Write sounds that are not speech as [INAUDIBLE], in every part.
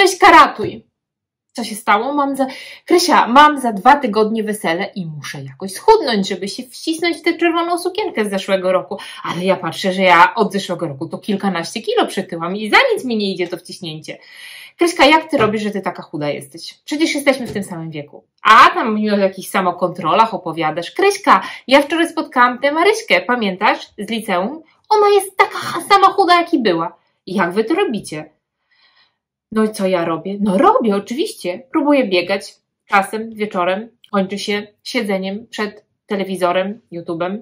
Kryśka, ratuj! Co się stało? Mam za... Krysia, mam za dwa tygodnie wesele i muszę jakoś schudnąć, żeby się wcisnąć w tę czerwoną sukienkę z zeszłego roku. Ale ja patrzę, że ja od zeszłego roku to kilkanaście kilo przytyłam i za nic mi nie idzie to wciśnięcie. Kryśka, jak ty robisz, że ty taka chuda jesteś? Przecież jesteśmy w tym samym wieku. A tam mi o jakichś samokontrolach opowiadasz. Kryśka, ja wczoraj spotkałam tę Maryśkę, pamiętasz? Z liceum. Ona jest taka sama chuda, jak i była. Jak wy to robicie? No i co ja robię? No robię, oczywiście. Próbuję biegać. Czasem wieczorem kończy się siedzeniem przed telewizorem, YouTube'em.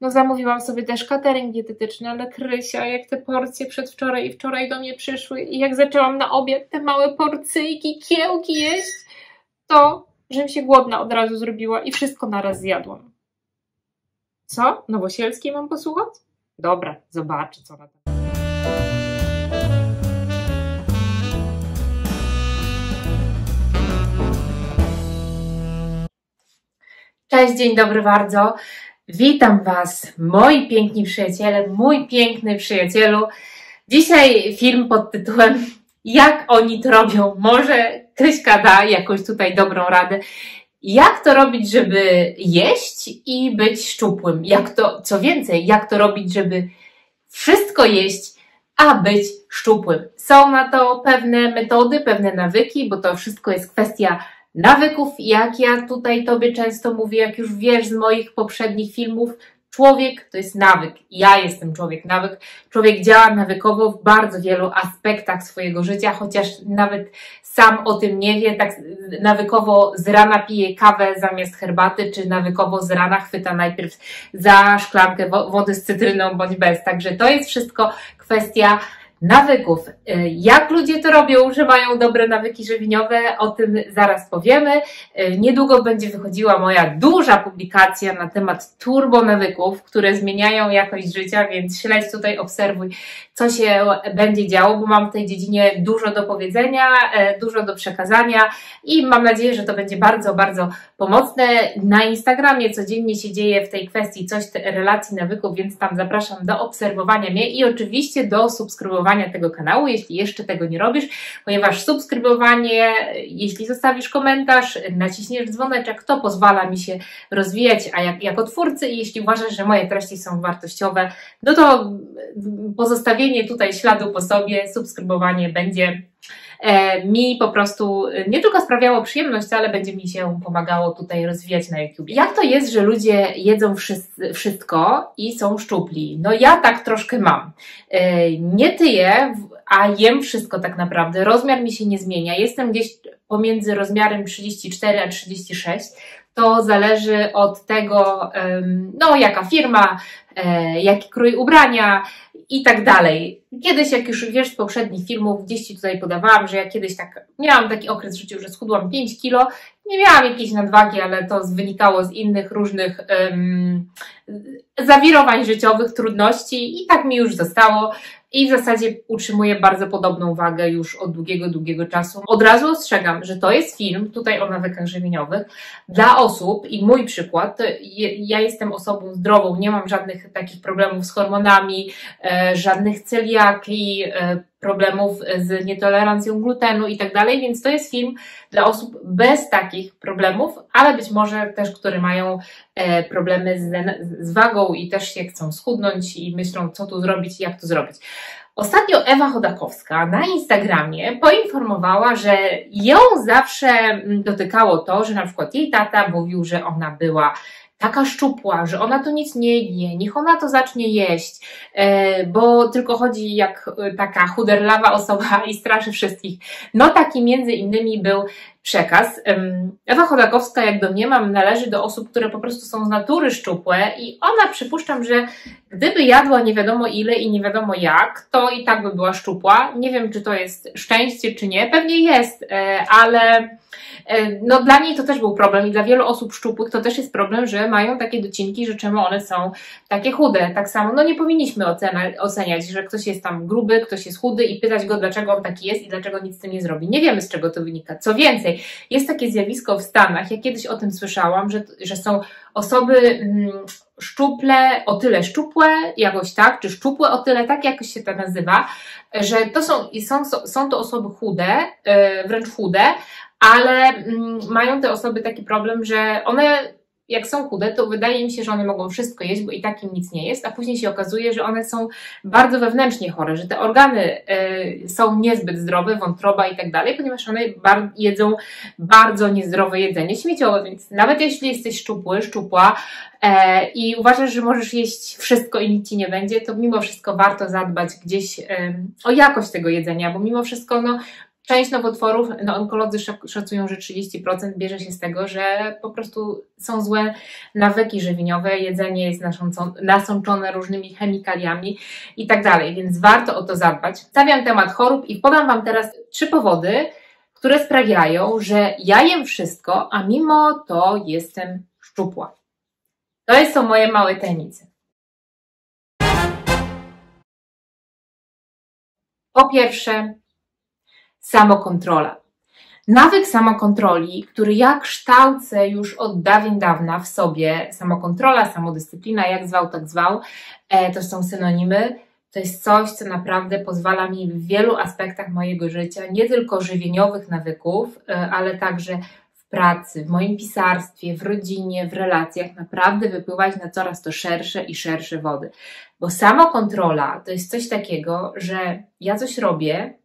No zamówiłam sobie też catering dietetyczny, ale Krysia, jak te porcje przedwczoraj i wczoraj do mnie przyszły i jak zaczęłam na obiad te małe porcyjki, kiełki jeść, to żebym się głodna od razu zrobiła i wszystko naraz zjadłam. Co? Nowosielskiej mam posłuchać? Dobra, zobaczę co na ten. Cześć, dzień dobry bardzo. Witam Was, moi piękni przyjaciele, mój piękny przyjacielu. Dzisiaj film pod tytułem Jak oni to robią? Może Kryśka da jakąś tutaj dobrą radę. Jak to robić, żeby jeść i być szczupłym? Jak to, co więcej, jak to robić, żeby wszystko jeść, a być szczupłym? Są na to pewne metody, pewne nawyki, bo to wszystko jest kwestia nawyków, jak ja tutaj Tobie często mówię, jak już wiesz z moich poprzednich filmów, człowiek to jest nawyk. Ja jestem człowiek nawyk. Człowiek działa nawykowo w bardzo wielu aspektach swojego życia, chociaż nawet sam o tym nie wie, tak nawykowo z rana pije kawę zamiast herbaty, czy nawykowo z rana chwyta najpierw za szklankę wody z cytryną bądź bez. Także to jest wszystko kwestia nawyków. Y, jak ludzie to robią, że mają dobre nawyki żywieniowe, o tym zaraz powiemy. Y, niedługo będzie wychodziła moja duża publikacja na temat turbonawyków, które zmieniają jakość życia, więc śledź tutaj, obserwuj, co się będzie działo, bo mam w tej dziedzinie dużo do powiedzenia, y, dużo do przekazania i mam nadzieję, że to będzie bardzo, bardzo pomocne. Na Instagramie codziennie się dzieje w tej kwestii coś relacji nawyków, więc tam zapraszam do obserwowania mnie i oczywiście do subskrybowania subskrybowania tego kanału, jeśli jeszcze tego nie robisz, ponieważ subskrybowanie, jeśli zostawisz komentarz, naciśniesz dzwoneczek, to pozwala mi się rozwijać, a jak, jako twórcy i jeśli uważasz, że moje treści są wartościowe, no to pozostawienie tutaj śladu po sobie, subskrybowanie będzie mi po prostu e, nie tylko sprawiało przyjemność, ale będzie mi się pomagało tutaj rozwijać na YouTube. Jak to jest, że ludzie jedzą wszystko i są szczupli? No ja tak troszkę mam. E, nie tyję, a jem wszystko tak naprawdę. Rozmiar mi się nie zmienia. Jestem gdzieś pomiędzy rozmiarem 34 a 36 to zależy od tego, no, jaka firma, jaki krój ubrania, i tak dalej. Kiedyś, jak już wiesz z poprzednich filmów, gdzieś Ci tutaj podawałam, że ja kiedyś tak, miałam taki okres w życiu, że schudłam 5 kilo, nie miałam jakiejś nadwagi, ale to wynikało z innych różnych um, zawirowań życiowych, trudności i tak mi już zostało i w zasadzie utrzymuję bardzo podobną wagę już od długiego, długiego czasu. Od razu ostrzegam, że to jest film, tutaj o nawykach żywieniowych, dla osób i mój przykład, ja jestem osobą zdrową, nie mam żadnych takich problemów z hormonami, e, żadnych celiaki, e, problemów z nietolerancją glutenu i tak dalej, więc to jest film dla osób bez takich problemów, ale być może też, które mają e, problemy z, z wagą i też się chcą schudnąć i myślą, co tu zrobić i jak to zrobić. Ostatnio Ewa Chodakowska na Instagramie poinformowała, że ją zawsze dotykało to, że na przykład jej tata mówił, że ona była taka szczupła, że ona to nic nie je, niech ona to zacznie jeść, e, bo tylko chodzi jak e, taka chuderlawa osoba i straszy wszystkich. No taki między innymi był przekaz. Ewa Chodakowska, jak domniemam, należy do osób, które po prostu są z natury szczupłe i ona przypuszczam, że gdyby jadła nie wiadomo ile i nie wiadomo jak, to i tak by była szczupła. Nie wiem, czy to jest szczęście, czy nie. Pewnie jest, e, ale no dla niej to też był problem i dla wielu osób szczupłych to też jest problem, że mają takie docinki, że czemu one są takie chude. Tak samo, no nie powinniśmy oceniać, że ktoś jest tam gruby, ktoś jest chudy i pytać go, dlaczego on taki jest i dlaczego nic z tym nie zrobi. Nie wiemy, z czego to wynika. Co więcej, jest takie zjawisko w Stanach, ja kiedyś o tym słyszałam, że, że są osoby, mm, szczuple, o tyle szczupłe, jakoś tak, czy szczupłe o tyle, tak jakoś się to nazywa, że to są, są, są to osoby chude, e, wręcz chude, ale mm, mają te osoby taki problem, że one jak są chude, to wydaje mi się, że one mogą wszystko jeść, bo i tak im nic nie jest, a później się okazuje, że one są bardzo wewnętrznie chore, że te organy y, są niezbyt zdrowe, wątroba i tak dalej, ponieważ one bar jedzą bardzo niezdrowe jedzenie śmieciowe, więc nawet jeśli jesteś szczupły, szczupła e, i uważasz, że możesz jeść wszystko i nic ci nie będzie, to mimo wszystko warto zadbać gdzieś o jakość tego jedzenia, bo mimo wszystko no, Część nowotworów, no onkolodzy szacują, że 30% bierze się z tego, że po prostu są złe nawyki żywieniowe, jedzenie jest nasączone różnymi chemikaliami i tak dalej, więc warto o to zadbać. Stawiam temat chorób i podam Wam teraz trzy powody, które sprawiają, że ja jem wszystko, a mimo to jestem szczupła. To są moje małe tajemnice. Po pierwsze, samokontrola. Nawyk samokontroli, który ja kształcę już od dawien dawna w sobie, samokontrola, samodyscyplina, jak zwał, tak zwał, e, to są synonimy. To jest coś, co naprawdę pozwala mi w wielu aspektach mojego życia, nie tylko żywieniowych nawyków, e, ale także w pracy, w moim pisarstwie, w rodzinie, w relacjach, naprawdę wypływać na coraz to szersze i szersze wody. Bo samokontrola to jest coś takiego, że ja coś robię,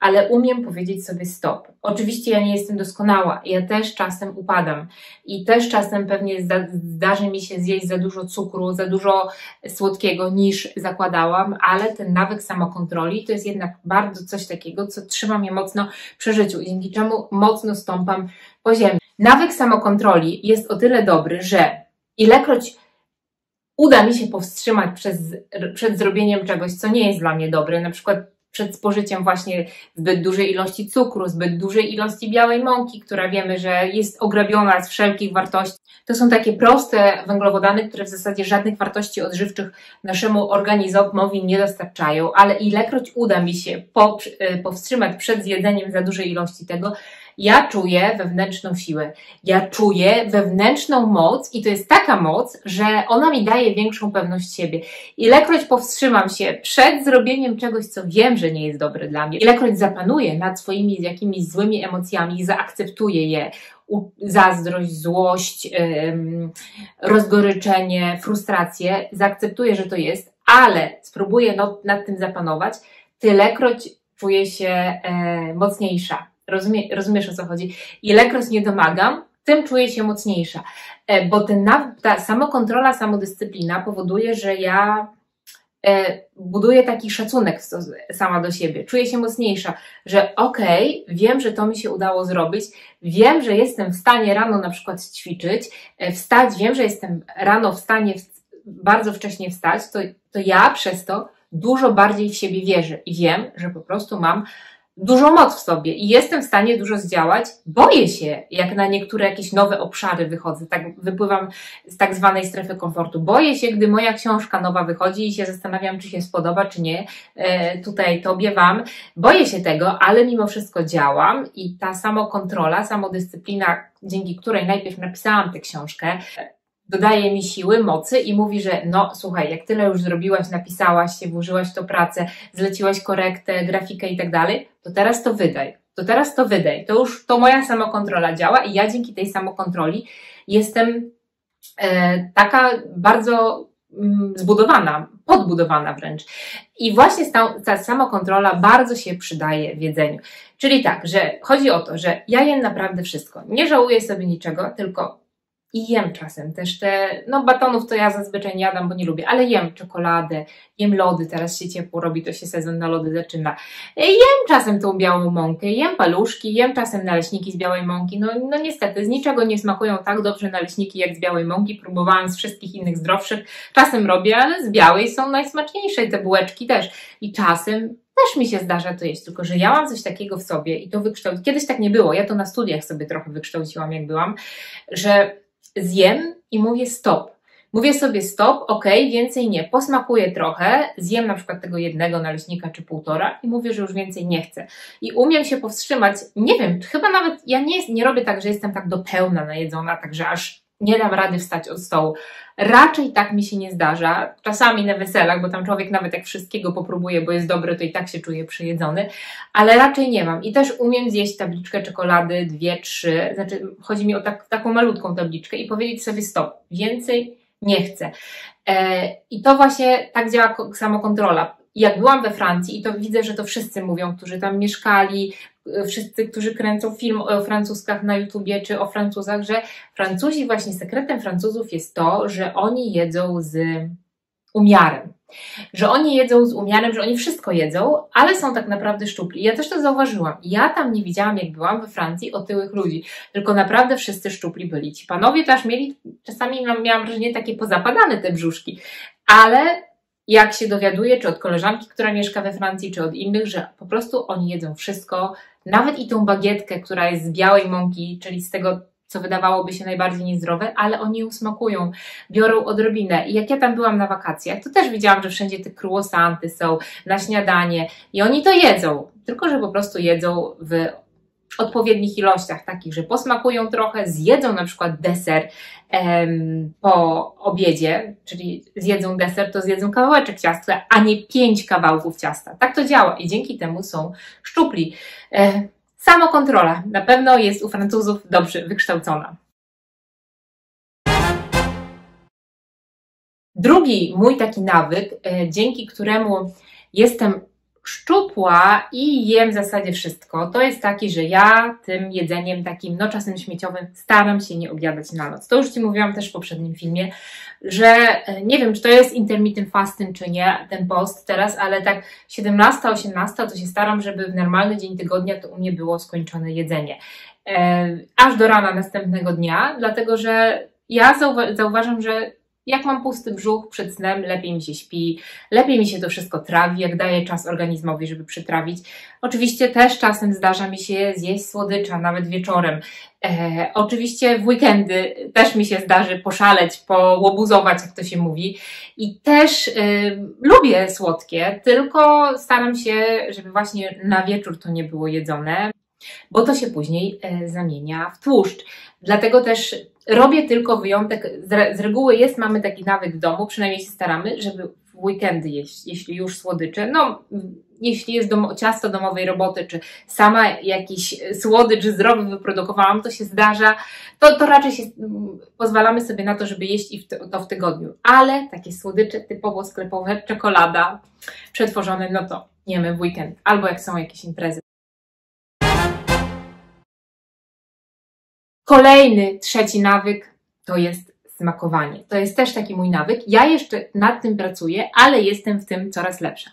ale umiem powiedzieć sobie stop. Oczywiście ja nie jestem doskonała, ja też czasem upadam i też czasem pewnie zda, zdarzy mi się zjeść za dużo cukru, za dużo słodkiego niż zakładałam, ale ten nawyk samokontroli to jest jednak bardzo coś takiego, co trzyma mnie mocno przy życiu, dzięki czemu mocno stąpam po ziemi. Nawyk samokontroli jest o tyle dobry, że ilekroć uda mi się powstrzymać przez, przed zrobieniem czegoś, co nie jest dla mnie dobre, na przykład przed spożyciem właśnie zbyt dużej ilości cukru, zbyt dużej ilości białej mąki, która wiemy, że jest ograbiona z wszelkich wartości. To są takie proste węglowodany, które w zasadzie żadnych wartości odżywczych naszemu organizmowi nie dostarczają, ale ilekroć uda mi się y, powstrzymać przed zjedzeniem za dużej ilości tego, ja czuję wewnętrzną siłę. Ja czuję wewnętrzną moc i to jest taka moc, że ona mi daje większą pewność siebie. Ilekroć powstrzymam się przed zrobieniem czegoś, co wiem, że nie jest dobre dla mnie, ilekroś zapanuję nad swoimi jakimiś złymi emocjami, zaakceptuję je, zazdrość, złość, rozgoryczenie, frustrację, zaakceptuję, że to jest, ale spróbuję no, nad tym zapanować, tylekroć czuję się e, mocniejsza, Rozumie, rozumiesz o co chodzi? Ilekroć nie domagam, tym czuję się mocniejsza. E, bo ten, ta samokontrola, samodyscyplina powoduje, że ja e, buduję taki szacunek sama do siebie. Czuję się mocniejsza, że okej, okay, wiem, że to mi się udało zrobić, wiem, że jestem w stanie rano na przykład ćwiczyć, e, wstać, wiem, że jestem rano w stanie bardzo wcześnie wstać, to, to ja przez to dużo bardziej w siebie wierzę i wiem, że po prostu mam dużo moc w sobie i jestem w stanie dużo zdziałać. Boję się, jak na niektóre jakieś nowe obszary wychodzę, tak wypływam z tak zwanej strefy komfortu. Boję się, gdy moja książka nowa wychodzi i się zastanawiam, czy się spodoba, czy nie. E, tutaj tobie, wam. Boję się tego, ale mimo wszystko działam i ta samokontrola, samodyscyplina, dzięki której najpierw napisałam tę książkę, dodaje mi siły, mocy i mówi, że no słuchaj, jak tyle już zrobiłaś, napisałaś się, włożyłaś to pracę, zleciłaś korektę, grafikę i tak dalej, to teraz to wydaj. To teraz to wydaj. To już to moja samokontrola działa i ja dzięki tej samokontroli jestem e, taka bardzo mm, zbudowana, podbudowana wręcz. I właśnie ta, ta samokontrola bardzo się przydaje w jedzeniu. Czyli tak, że chodzi o to, że ja jem naprawdę wszystko. Nie żałuję sobie niczego, tylko i jem czasem też te, no batonów to ja zazwyczaj nie jadam, bo nie lubię, ale jem czekoladę, jem lody, teraz się ciepło robi, to się sezon na lody zaczyna. Jem czasem tą białą mąkę, jem paluszki, jem czasem naleśniki z białej mąki. No, no niestety, z niczego nie smakują tak dobrze naleśniki jak z białej mąki. Próbowałam z wszystkich innych zdrowszych. Czasem robię, ale z białej są najsmaczniejsze te bułeczki też. I czasem też mi się zdarza to jeść, tylko że ja mam coś takiego w sobie i to wykształciłam. Kiedyś tak nie było, ja to na studiach sobie trochę wykształciłam, jak byłam, że zjem i mówię stop. Mówię sobie stop, ok, więcej nie. Posmakuję trochę, zjem na przykład tego jednego naleśnika czy półtora i mówię, że już więcej nie chcę. I umiem się powstrzymać. Nie wiem, chyba nawet ja nie, nie robię tak, że jestem tak do pełna najedzona, także aż nie dam rady wstać od stołu. Raczej tak mi się nie zdarza. Czasami na weselach, bo tam człowiek nawet jak wszystkiego popróbuje, bo jest dobry, to i tak się czuje przejedzony, ale raczej nie mam. I też umiem zjeść tabliczkę czekolady, dwie, trzy, znaczy chodzi mi o tak, taką malutką tabliczkę i powiedzieć sobie stop, więcej nie chcę. E, I to właśnie tak działa samokontrola jak byłam we Francji i to widzę, że to wszyscy mówią, którzy tam mieszkali, wszyscy, którzy kręcą film o francuskach na YouTubie czy o Francuzach, że Francuzi właśnie sekretem Francuzów jest to, że oni jedzą z umiarem. Że oni jedzą z umiarem, że oni wszystko jedzą, ale są tak naprawdę szczupli. Ja też to zauważyłam. Ja tam nie widziałam, jak byłam we Francji, otyłych ludzi, tylko naprawdę wszyscy szczupli byli. Ci panowie też mieli, czasami miałam wrażenie, takie pozapadane te brzuszki, ale jak się dowiaduję, czy od koleżanki, która mieszka we Francji, czy od innych, że po prostu oni jedzą wszystko, nawet i tą bagietkę, która jest z białej mąki, czyli z tego, co wydawałoby się najbardziej niezdrowe, ale oni ją smakują, biorą odrobinę. I jak ja tam byłam na wakacjach, to też widziałam, że wszędzie te croissanty są na śniadanie i oni to jedzą, tylko że po prostu jedzą w odpowiednich ilościach, takich, że posmakują trochę, zjedzą na przykład deser em, po obiedzie, czyli zjedzą deser, to zjedzą kawałeczek ciasta, a nie pięć kawałków ciasta. Tak to działa i dzięki temu są szczupli. E, samokontrola na pewno jest u Francuzów dobrze wykształcona. Drugi mój taki nawyk, e, dzięki któremu jestem szczupła i jem w zasadzie wszystko, to jest taki, że ja tym jedzeniem takim, no czasem śmieciowym, staram się nie obiadać na noc. To już Ci mówiłam też w poprzednim filmie, że e, nie wiem, czy to jest intermittent fasting, czy nie, ten post teraz, ale tak 17, 18 to się staram, żeby w normalny dzień tygodnia to u mnie było skończone jedzenie. E, aż do rana następnego dnia, dlatego że ja zauwa zauważam, że jak mam pusty brzuch przed snem, lepiej mi się śpi, lepiej mi się to wszystko trawi, jak daję czas organizmowi, żeby przytrawić. Oczywiście też czasem zdarza mi się zjeść słodycza, nawet wieczorem. E, oczywiście w weekendy też mi się zdarzy poszaleć, połobuzować, jak to się mówi. I też e, lubię słodkie, tylko staram się, żeby właśnie na wieczór to nie było jedzone, bo to się później e, zamienia w tłuszcz. Dlatego też robię tylko wyjątek. Z, reguły jest, mamy taki nawyk w domu, przynajmniej się staramy, żeby w weekendy jeść, jeśli już słodycze. No, jeśli jest dom, ciasto domowej roboty, czy sama jakiś słodycz zdrowy wyprodukowałam, to się zdarza, to, to raczej się, pozwalamy sobie na to, żeby jeść i w to w tygodniu. Ale takie słodycze typowo sklepowe, czekolada przetworzone, no to jemy w weekend. Albo jak są jakieś imprezy. Kolejny, trzeci nawyk to jest smakowanie. To jest też taki mój nawyk. Ja jeszcze nad tym pracuję, ale jestem w tym coraz lepsza.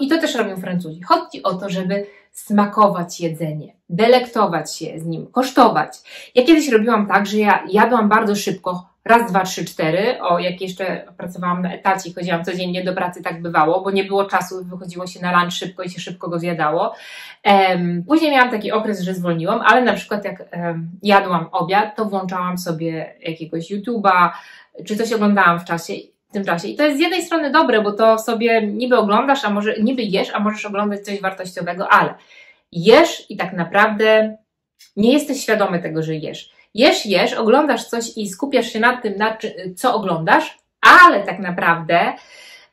I to też robią Francuzi. Chodzi o to, żeby smakować jedzenie, delektować się z nim, kosztować. Ja kiedyś robiłam tak, że ja jadłam bardzo szybko, raz, dwa, trzy, cztery. O, jak jeszcze pracowałam na etacie chodziłam codziennie do pracy, tak bywało, bo nie było czasu, wychodziło się na lunch szybko i się szybko go zjadało. Później miałam taki okres, że zwolniłam, ale na przykład jak jadłam obiad, to włączałam sobie jakiegoś YouTube'a, czy coś oglądałam w czasie w tym czasie. I to jest z jednej strony dobre, bo to sobie niby oglądasz, a może niby jesz, a możesz oglądać coś wartościowego, ale jesz i tak naprawdę nie jesteś świadomy tego, że jesz. Jesz, jesz, oglądasz coś i skupiasz się na tym, na co oglądasz, ale tak naprawdę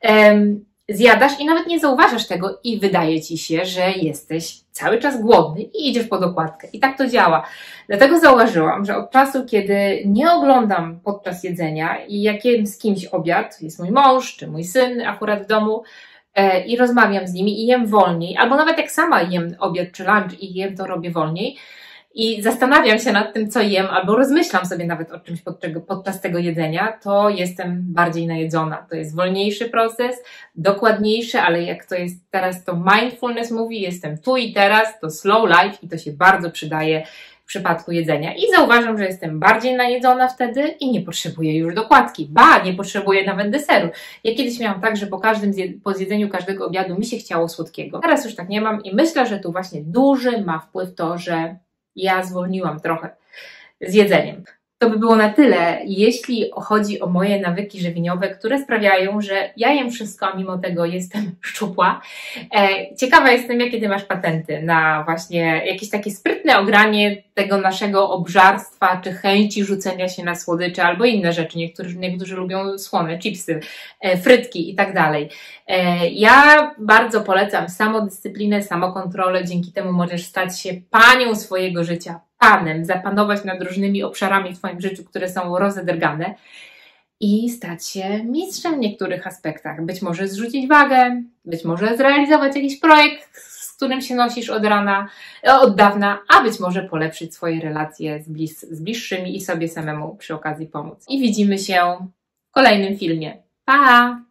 um, zjadasz i nawet nie zauważasz tego i wydaje ci się, że jesteś cały czas głodny i idziesz po dokładkę. I tak to działa. Dlatego zauważyłam, że od czasu, kiedy nie oglądam podczas jedzenia i jak jem z kimś obiad, jest mój mąż czy mój syn akurat w domu, e, i rozmawiam z nimi i jem wolniej, albo nawet jak sama jem obiad czy lunch i jem, to robię wolniej, i zastanawiam się nad tym, co jem, albo rozmyślam sobie nawet o czymś podczas tego jedzenia, to jestem bardziej najedzona. To jest wolniejszy proces, dokładniejszy, ale jak to jest teraz to mindfulness mówi, jestem tu i teraz, to slow life i to się bardzo przydaje w przypadku jedzenia. I zauważam, że jestem bardziej najedzona wtedy i nie potrzebuję już dokładki. Ba, nie potrzebuję nawet deseru. Ja kiedyś miałam tak, że po każdym po zjedzeniu każdego obiadu mi się chciało słodkiego. Teraz już tak nie mam i myślę, że tu właśnie duży ma wpływ to, że ja zwolniłam trochę z jedzeniem. To by było na tyle, jeśli chodzi o moje nawyki żywieniowe, które sprawiają, że ja jem wszystko, a mimo tego jestem [LAUGHS] szczupła. E, ciekawa jestem, jakie ty masz patenty na właśnie jakieś takie sprytne ogranie tego naszego obżarstwa, czy chęci rzucenia się na słodycze albo inne rzeczy. Niektórzy, niektórzy lubią słone, chipsy, e, frytki i tak dalej. E, ja bardzo polecam samodyscyplinę, samokontrolę. Dzięki temu możesz stać się panią swojego życia, panem, zapanować nad różnymi obszarami w Twoim życiu, które są rozedrgane i stać się mistrzem w niektórych aspektach. Być może zrzucić wagę, być może zrealizować jakiś projekt, z którym się nosisz od rana, e, od dawna, a być może polepszyć swoje relacje z, blis z bliższymi i sobie samemu przy okazji pomóc. I widzimy się w kolejnym filmie. Pa!